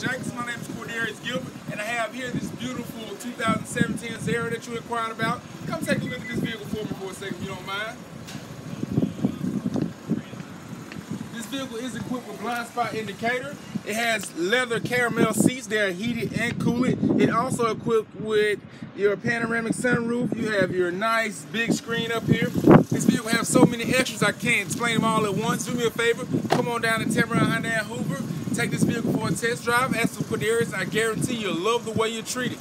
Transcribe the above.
Jenkins. My name is Cordarius Gilbert, and I have here this beautiful 2017 Azera that you inquired about. Come take a look at this vehicle for me for a second, if you don't mind. This vehicle is equipped with blind spot indicator. It has leather caramel seats. They're heated and cooled. It also equipped with your panoramic sunroof. You have your nice big screen up here. This vehicle has so many extras I can't explain them all at once. Do me a favor, come on down to Tameron Hyundai Hoover. Take this vehicle for a test drive. Ask for Cordarius. I guarantee you'll love the way you're treated.